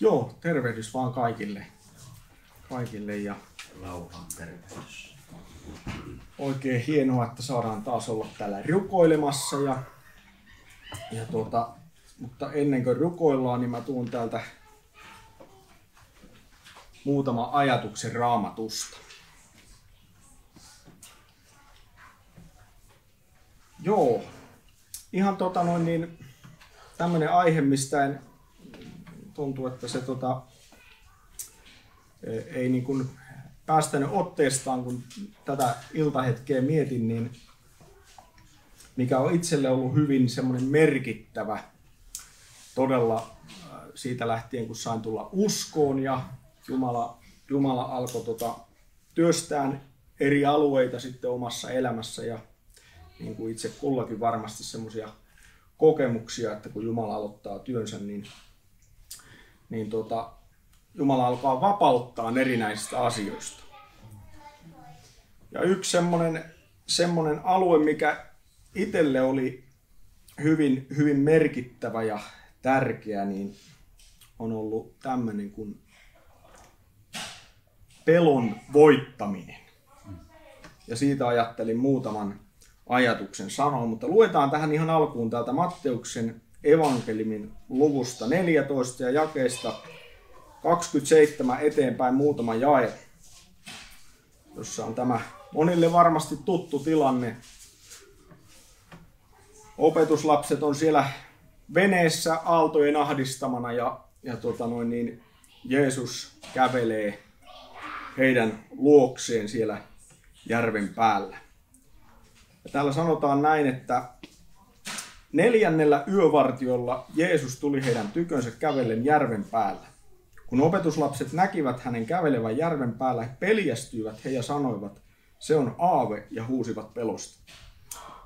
Joo, tervehdys vaan kaikille. Kaikille ja Rauhan tervehdys. oikein hienoa, että saadaan taas olla täällä rukoilemassa. Ja, ja tuota, mutta ennen kuin rukoillaan, niin mä tuun täältä muutama ajatuksen raamatusta. Joo, ihan tota noin niin, tämmönen aihe, mistä en tuntuu, että se tota, ei niin kuin päästänyt otteestaan, kun tätä iltahetkeä mietin, niin mikä on itselle ollut hyvin semmoinen merkittävä todella äh, siitä lähtien, kun sain tulla uskoon ja Jumala, Jumala alkoi tota, työstään eri alueita sitten omassa elämässä ja niin kuin itse kullakin varmasti semmoisia kokemuksia, että kun Jumala aloittaa työnsä, niin, niin tota, Jumala alkaa vapauttaa erinäisistä asioista. Ja yksi semmoinen, semmoinen alue, mikä itselle oli hyvin, hyvin merkittävä ja tärkeä, niin on ollut tämmöinen kuin pelon voittaminen. Ja siitä ajattelin muutaman ajatuksen sanoa, mutta luetaan tähän ihan alkuun täältä Matteuksen evankelimin luvusta 14 ja jakeesta 27 eteenpäin muutama jae, jossa on tämä monille varmasti tuttu tilanne. Opetuslapset on siellä veneessä aaltojen ahdistamana ja, ja tota noin niin, Jeesus kävelee heidän luokseen siellä järven päällä. Ja täällä sanotaan näin, että neljännellä yövartiolla Jeesus tuli heidän tykönsä kävellen järven päällä. Kun opetuslapset näkivät hänen kävelevän järven päällä, he peljästyivät he ja sanoivat, se on aave ja huusivat pelosta.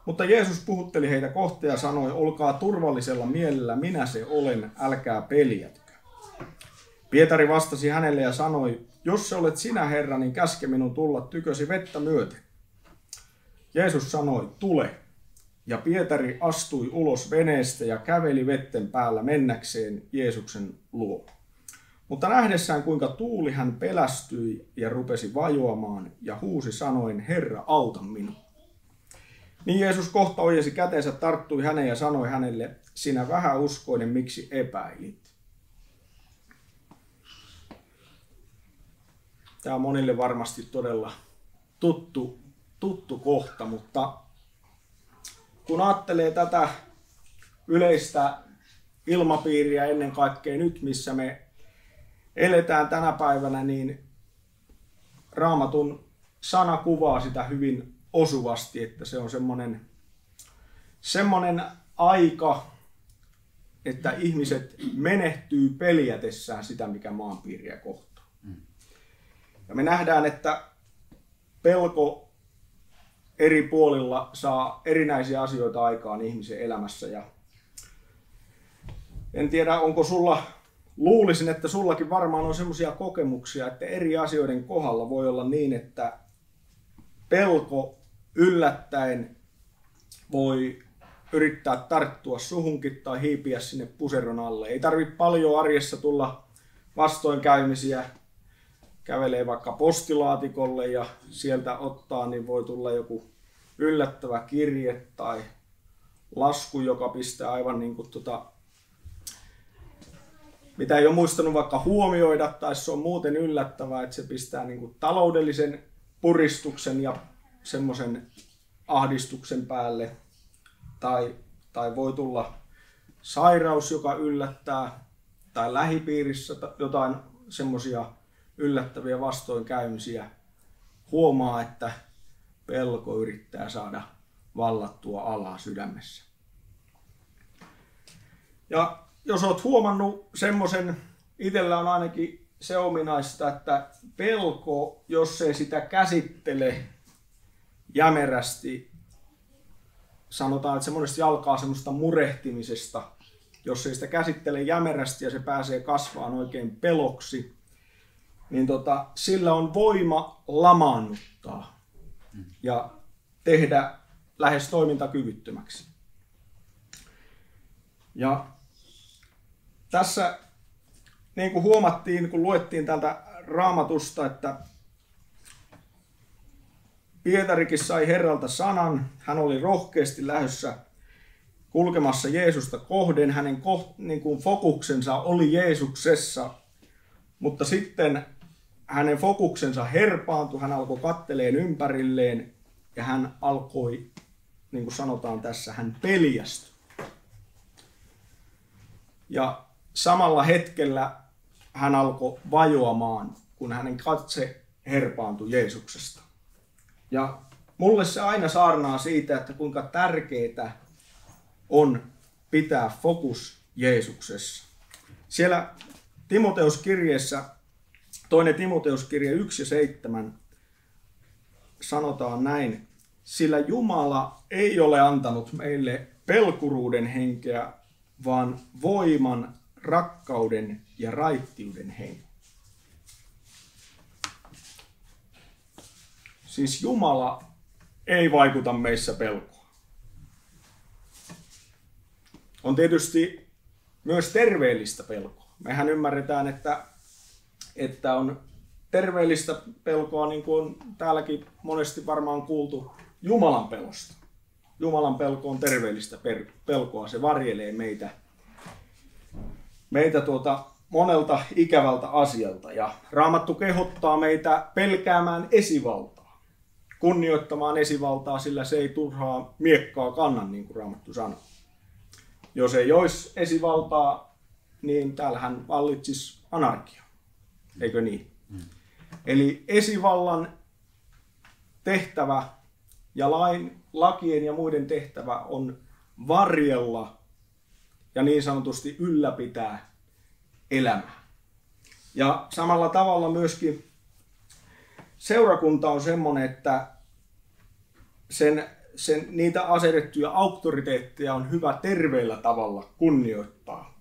Mutta Jeesus puhutteli heitä kohta ja sanoi, olkaa turvallisella mielellä, minä se olen, älkää peljätkö. Pietari vastasi hänelle ja sanoi, jos se olet sinä Herra, niin käske minun tulla tykösi vettä myöten. Jeesus sanoi, tule. Ja Pietari astui ulos veneestä ja käveli vetten päällä mennäkseen Jeesuksen luo. Mutta nähdessään kuinka tuuli hän pelästyi ja rupesi vajoamaan ja huusi sanoen, Herra, auta minua. Niin Jeesus kohta ojensi käteensä, tarttui häneen ja sanoi hänelle, sinä vähäuskoinen, miksi epäilit? Tämä on monille varmasti todella tuttu, tuttu kohta, mutta kun ajattelee tätä yleistä ilmapiiriä ennen kaikkea nyt, missä me eletään tänä päivänä, niin raamatun sana kuvaa sitä hyvin osuvasti, että se on semmoinen, semmoinen aika, että ihmiset menehtyy peljätessään sitä, mikä maanpiiriä kohtaa. Ja me nähdään, että pelko eri puolilla saa erinäisiä asioita aikaan ihmisen elämässä. Ja en tiedä, onko sulla, luulisin, että sullakin varmaan on semmoisia kokemuksia, että eri asioiden kohdalla voi olla niin, että pelko yllättäen voi yrittää tarttua suhunkin tai hiipiä sinne puseron alle. Ei tarvitse paljon arjessa tulla vastoinkäymisiä, kävelee vaikka postilaatikolle ja sieltä ottaa, niin voi tulla joku yllättävä kirje tai lasku, joka pistää aivan niin kuin tota, mitä ei ole muistanut vaikka huomioida, tai se on muuten yllättävää, että se pistää niin kuin taloudellisen puristuksen ja semmoisen ahdistuksen päälle. Tai, tai voi tulla sairaus, joka yllättää, tai lähipiirissä jotain semmoisia yllättäviä vastoinkäymisiä. Huomaa, että pelko yrittää saada vallattua alaa sydämessä. Ja jos olet huomannut semmoisen, itsellä on ainakin se ominaista, että pelko, jos ei sitä käsittele jämerästi, sanotaan, että se monesti alkaa semmoista murehtimisesta, jos ei sitä käsittele jämerästi ja se pääsee kasvaan oikein peloksi, niin tota, sillä on voima lamaannuttaa ja tehdä lähes toimintakyvyttömäksi. Ja tässä niin kuin huomattiin, kun luettiin täältä raamatusta, että Pietarikin sai Herralta sanan. Hän oli rohkeasti lähdössä kulkemassa Jeesusta kohden. Hänen koht, niin kuin fokuksensa oli Jeesuksessa, mutta sitten hänen fokuksensa herpaantui, hän alkoi katteleen ympärilleen ja hän alkoi, niin kuin sanotaan tässä, hän peljästyi. Ja samalla hetkellä hän alkoi vajoamaan, kun hänen katse herpaantui Jeesuksesta. Ja mulle se aina saarnaa siitä, että kuinka tärkeää on pitää fokus Jeesuksessa. Siellä Timoteuskirjeessä, toinen Timoteuskirje 1 ja 7 sanotaan näin, sillä Jumala ei ole antanut meille pelkuruuden henkeä, vaan voiman, rakkauden ja raittiuden henkeä. Siis Jumala ei vaikuta meissä pelkoa. On tietysti myös terveellistä pelkoa. Mehän ymmärretään, että, että on terveellistä pelkoa, niin kuin on täälläkin monesti varmaan kuultu, Jumalan pelosta. Jumalan pelko on terveellistä pelkoa, se varjelee meitä, meitä tuota monelta ikävältä asialta. Ja Raamattu kehottaa meitä pelkäämään esivaltaa kunnioittamaan esivaltaa, sillä se ei turhaa miekkaa kannan, niin kuin Raamattu sanoo. Jos ei olisi esivaltaa, niin täällähän vallitsisi anarkia. Eikö niin? Mm. Eli esivallan tehtävä ja lain, lakien ja muiden tehtävä on varjella ja niin sanotusti ylläpitää elämää. Ja samalla tavalla myöskin seurakunta on semmoinen, että sen, sen, niitä asetettuja auktoriteetteja on hyvä terveellä tavalla kunnioittaa.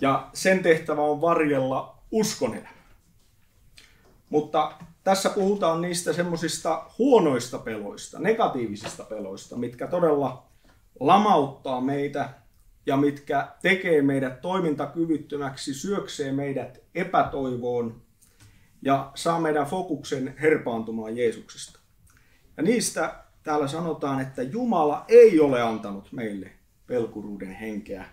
Ja sen tehtävä on varjella uskonelämä. Mutta tässä puhutaan niistä semmoisista huonoista peloista, negatiivisista peloista, mitkä todella lamauttaa meitä ja mitkä tekee meidät toimintakyvyttömäksi, syöksee meidät epätoivoon ja saa meidän fokuksen herpaantumaan Jeesuksesta. Ja niistä täällä sanotaan, että Jumala ei ole antanut meille pelkuruuden henkeä,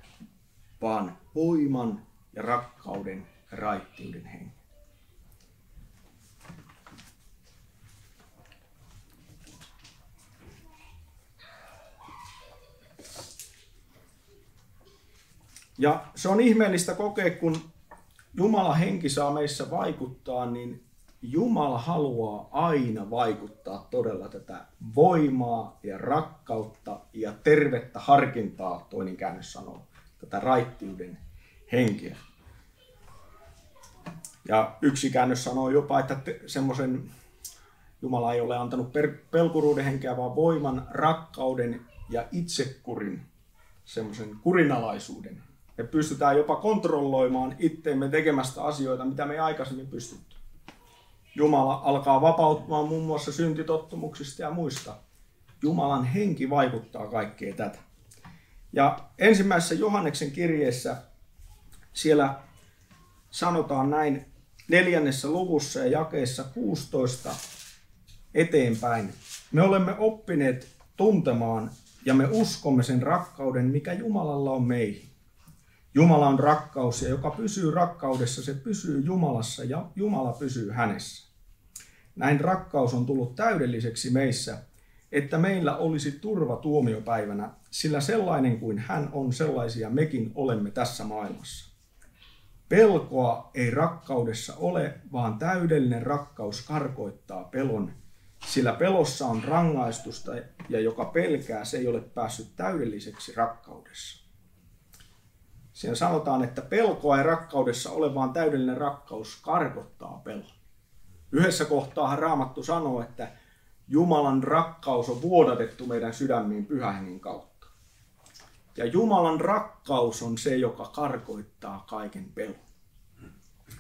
vaan voiman ja rakkauden ja raittiuden henkeä. Ja se on ihmeellistä kokea, kun Jumala henki saa meissä vaikuttaa, niin Jumala haluaa aina vaikuttaa todella tätä voimaa ja rakkautta ja tervettä harkintaa, toinen käännös sanoo, tätä raittiuden henkeä. Ja yksi käännös sanoo jopa, että semmoisen Jumala ei ole antanut pelkuruuden henkeä, vaan voiman, rakkauden ja itsekurin, semmoisen kurinalaisuuden me pystytään jopa kontrolloimaan itteemme tekemästä asioita, mitä me ei aikaisemmin pystytty. Jumala alkaa vapautumaan muun muassa syntitottumuksista ja muista. Jumalan henki vaikuttaa kaikkea tätä. Ja ensimmäisessä Johanneksen kirjeessä siellä sanotaan näin neljännessä luvussa ja jakeessa 16 eteenpäin. Me olemme oppineet tuntemaan ja me uskomme sen rakkauden, mikä Jumalalla on meihin. Jumala on rakkaus ja joka pysyy rakkaudessa, se pysyy Jumalassa ja Jumala pysyy hänessä. Näin rakkaus on tullut täydelliseksi meissä, että meillä olisi turva tuomiopäivänä, sillä sellainen kuin hän on, sellaisia mekin olemme tässä maailmassa. Pelkoa ei rakkaudessa ole, vaan täydellinen rakkaus karkoittaa pelon, sillä pelossa on rangaistusta ja joka pelkää, se ei ole päässyt täydelliseksi rakkaudessa. Siinä sanotaan, että pelkoa ei rakkaudessa ole, vaan täydellinen rakkaus karkottaa pelon. Yhdessä kohtaa Raamattu sanoo, että Jumalan rakkaus on vuodatettu meidän sydämiin pyhähengen kautta. Ja Jumalan rakkaus on se, joka karkoittaa kaiken pelon.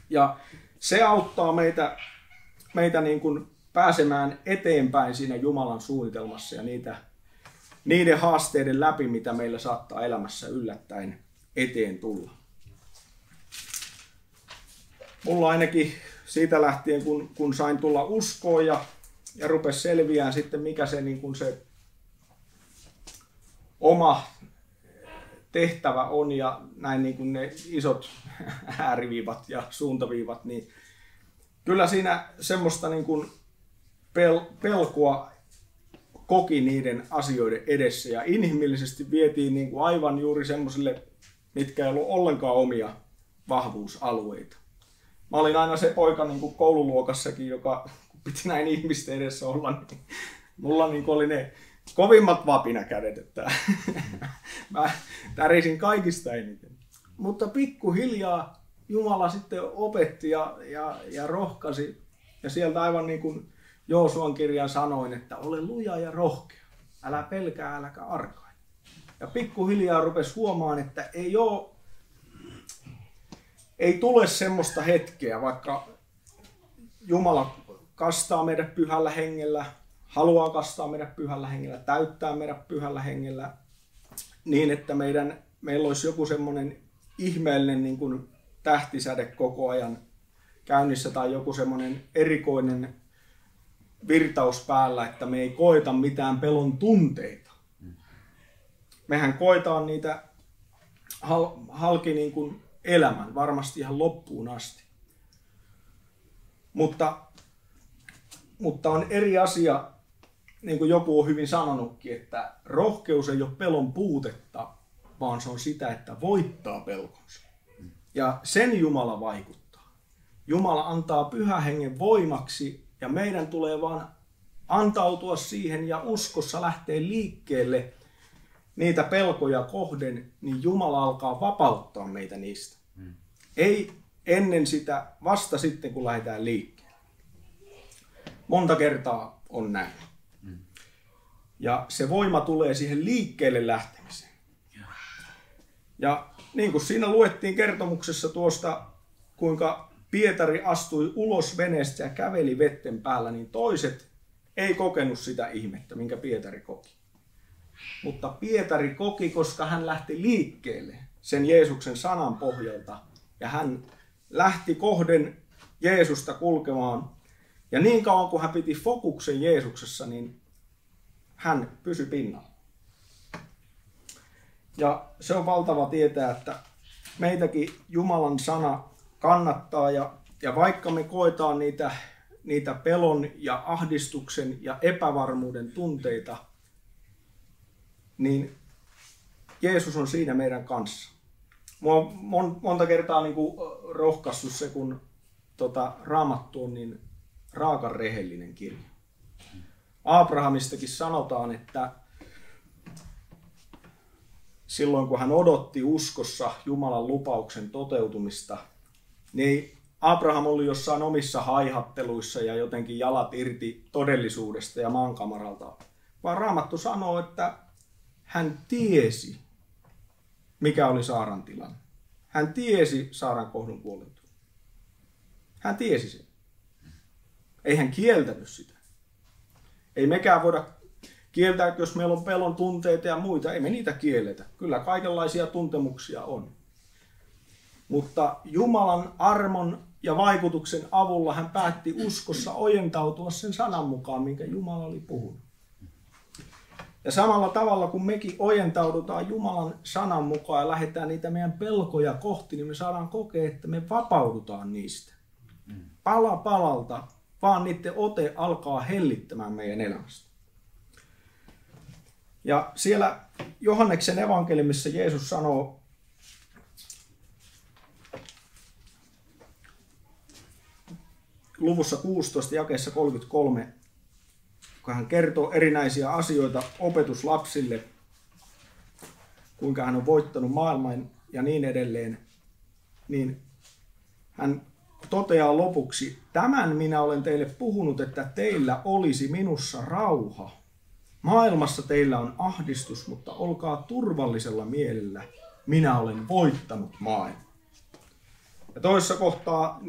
Ja se auttaa meitä, meitä niin kuin pääsemään eteenpäin siinä Jumalan suunnitelmassa ja niitä, niiden haasteiden läpi, mitä meillä saattaa elämässä yllättäen eteen tulla. mulla ainakin siitä lähtien, kun, kun sain tulla uskoon ja, ja rupesi selviään sitten, mikä se, niin kuin se oma tehtävä on ja näin niin kuin ne isot ääriviivat ja suuntaviivat, niin kyllä siinä semmoista niin kuin pel- pelkoa koki niiden asioiden edessä ja inhimillisesti vietiin niin kuin aivan juuri semmoisille, mitkä ei ollut ollenkaan omia vahvuusalueita. Mä olin aina se poika niin kuin koululuokassakin, joka kun piti näin ihmisten edessä olla, niin mulla niin oli ne kovimmat vapinakädet, että mä tärisin kaikista eniten. Mutta pikkuhiljaa Jumala sitten opetti ja, ja, ja rohkasi. Ja sieltä aivan niin kuin Joosuan kirjan sanoin, että ole luja ja rohkea. Älä pelkää, äläkä arkaa. Ja pikkuhiljaa rupesi huomaan, että ei ole, ei tule semmoista hetkeä, vaikka Jumala kastaa meidät pyhällä hengellä, haluaa kastaa meidät pyhällä hengellä, täyttää meidät pyhällä hengellä, niin että meidän, meillä olisi joku semmoinen ihmeellinen niin kuin tähtisäde koko ajan käynnissä tai joku semmoinen erikoinen virtaus päällä, että me ei koeta mitään pelon tunteita. Mehän koetaan niitä halki niin kuin elämän, varmasti ihan loppuun asti. Mutta, mutta on eri asia, niin kuin joku on hyvin sanonutkin, että rohkeus ei ole pelon puutetta, vaan se on sitä, että voittaa pelkonsa. Ja sen Jumala vaikuttaa. Jumala antaa pyhä hengen voimaksi ja meidän tulee vaan antautua siihen ja uskossa lähteä liikkeelle niitä pelkoja kohden, niin Jumala alkaa vapauttaa meitä niistä. Hmm. Ei ennen sitä, vasta sitten kun lähdetään liikkeelle. Monta kertaa on näin. Hmm. Ja se voima tulee siihen liikkeelle lähtemiseen. Ja niin kuin siinä luettiin kertomuksessa tuosta, kuinka Pietari astui ulos veneestä ja käveli vetten päällä, niin toiset ei kokenut sitä ihmettä, minkä Pietari koki. Mutta Pietari koki, koska hän lähti liikkeelle sen Jeesuksen sanan pohjalta ja hän lähti kohden Jeesusta kulkemaan. Ja niin kauan kuin hän piti fokuksen Jeesuksessa, niin hän pysyi pinnalla. Ja se on valtava tietää, että meitäkin Jumalan sana kannattaa ja, ja vaikka me koetaan niitä, niitä pelon ja ahdistuksen ja epävarmuuden tunteita, niin Jeesus on siinä meidän kanssa. Mua on monta kertaa niin kuin rohkaissut se, kun tota, raamattu on niin raakan rehellinen kirja. Abrahamistakin sanotaan, että silloin kun hän odotti uskossa Jumalan lupauksen toteutumista, niin Abraham oli jossain omissa haihatteluissa ja jotenkin jalat irti todellisuudesta ja maankamaralta. Vaan Raamattu sanoo, että hän tiesi, mikä oli Saaran tilanne. Hän tiesi Saaran kohdun kuolintua. Hän tiesi sen. Ei hän kieltänyt sitä. Ei mekään voida kieltää, jos meillä on pelon tunteita ja muita. Ei me niitä kielletä. Kyllä kaikenlaisia tuntemuksia on. Mutta Jumalan armon ja vaikutuksen avulla hän päätti uskossa ojentautua sen sanan mukaan, minkä Jumala oli puhunut. Ja samalla tavalla kun mekin ojentaudutaan Jumalan sanan mukaan ja lähdetään niitä meidän pelkoja kohti, niin me saadaan kokea, että me vapaudutaan niistä. Pala palalta, vaan niiden ote alkaa hellittämään meidän elämästä. Ja siellä Johanneksen evankeliumissa Jeesus sanoo luvussa 16 jakeessa 33, kun hän kertoo erinäisiä asioita opetuslapsille, kuinka hän on voittanut maailman ja niin edelleen, niin hän toteaa lopuksi, tämän minä olen teille puhunut, että teillä olisi minussa rauha. Maailmassa teillä on ahdistus, mutta olkaa turvallisella mielellä. Minä olen voittanut maailman. Ja toisessa kohtaa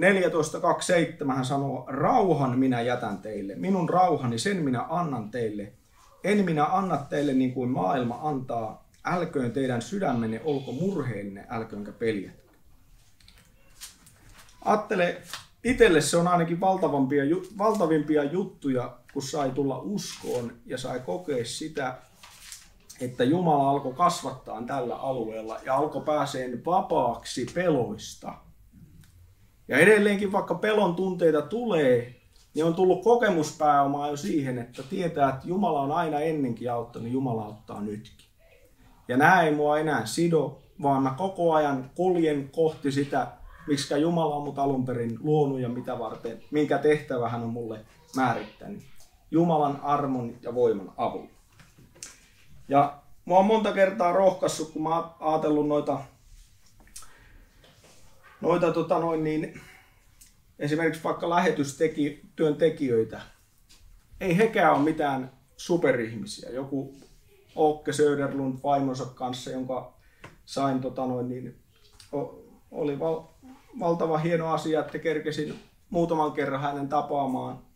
14.27 hän sanoo, rauhan minä jätän teille, minun rauhani sen minä annan teille. En minä anna teille niin kuin maailma antaa, älköön teidän sydämenne olko murheellinen, älköönkä peljätkö. ajattele, itselle se on ainakin valtavampia, valtavimpia juttuja, kun sai tulla uskoon ja sai kokea sitä, että Jumala alkoi kasvattaa tällä alueella ja alkoi pääseen vapaaksi peloista. Ja edelleenkin vaikka pelon tunteita tulee, niin on tullut kokemuspääomaa jo siihen, että tietää, että Jumala on aina ennenkin auttanut, Jumala auttaa nytkin. Ja nämä ei mua enää sido, vaan mä koko ajan kuljen kohti sitä, miksi Jumala on mut alun perin luonut ja mitä varten, minkä tehtävä hän on mulle määrittänyt. Jumalan armon ja voiman avulla. Ja mua on monta kertaa rohkaissut, kun mä oon ajatellut noita, noita tota noin niin, esimerkiksi vaikka lähetystyöntekijöitä. Ei hekään ole mitään superihmisiä. Joku Okke Söderlund vaimonsa kanssa, jonka sain tota noin niin, oli val, valtava hieno asia, että kerkesin muutaman kerran hänen tapaamaan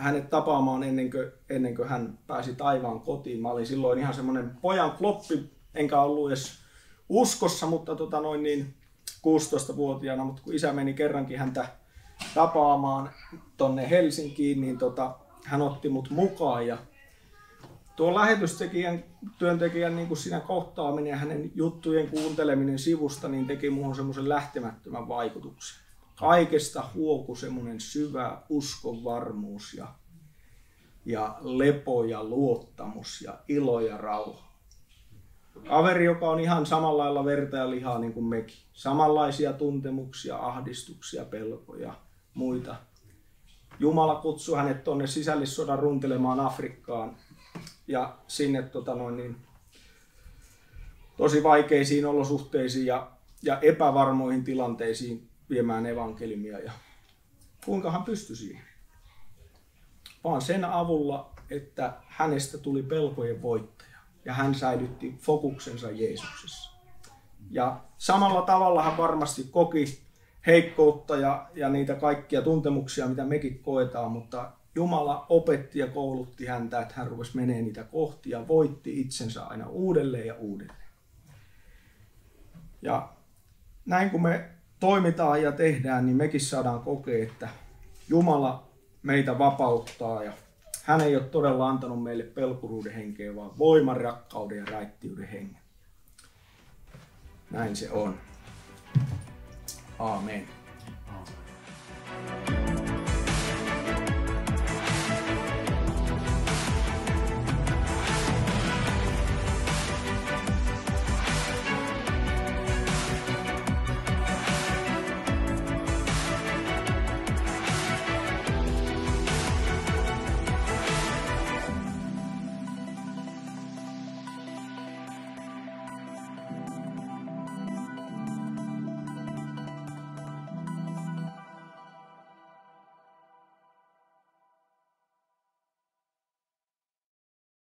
hänet tapaamaan ennen kuin, ennen kuin hän pääsi taivaan kotiin. Mä olin silloin ihan semmoinen pojan kloppi, enkä ollut edes uskossa, mutta tota noin niin 16-vuotiaana, mutta kun isä meni kerrankin häntä tapaamaan tonne Helsinkiin, niin tota, hän otti mut mukaan ja tuo lähetystekijän, työntekijän niin kuin siinä kohtaaminen ja hänen juttujen kuunteleminen sivusta niin teki muuhun semmoisen lähtemättömän vaikutuksen kaikesta huoku semmoinen syvä uskonvarmuus ja, ja lepo ja luottamus ja ilo ja rauha. Kaveri, joka on ihan samalla lailla verta ja lihaa niin kuin mekin. Samanlaisia tuntemuksia, ahdistuksia, pelkoja, muita. Jumala kutsui hänet tuonne sisällissodan runtelemaan Afrikkaan ja sinne tota noin, niin, tosi vaikeisiin olosuhteisiin ja, ja epävarmoihin tilanteisiin viemään evankeliumia ja kuinka hän pystyi siihen. Vaan sen avulla, että hänestä tuli pelkojen voittaja ja hän säilytti fokuksensa Jeesuksessa. Ja samalla tavalla hän varmasti koki heikkoutta ja, ja niitä kaikkia tuntemuksia, mitä mekin koetaan, mutta Jumala opetti ja koulutti häntä, että hän rupesi menee niitä kohti ja voitti itsensä aina uudelleen ja uudelleen. Ja näin kun me toimitaan ja tehdään, niin mekin saadaan kokea, että Jumala meitä vapauttaa ja hän ei ole todella antanut meille pelkuruuden henkeä, vaan voiman, rakkauden ja räittiyden hengen. Näin se on. Aamen. Aamen.